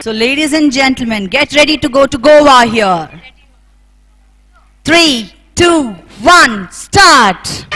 So ladies and gentlemen, get ready to go to Goa here. Three, two, one, start.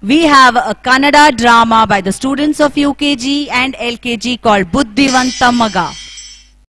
We have a Kannada drama by the students of UKG and LKG called Buddhivantammaga.